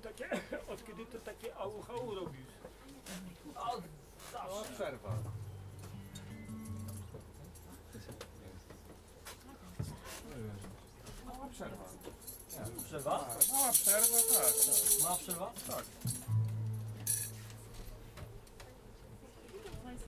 takie, od kiedy to takie au-hau robisz? Od Mała przerwa. Mała przerwa. Przerwa? Tak, mała przerwa, tak, tak. Ma przerwa? Tak.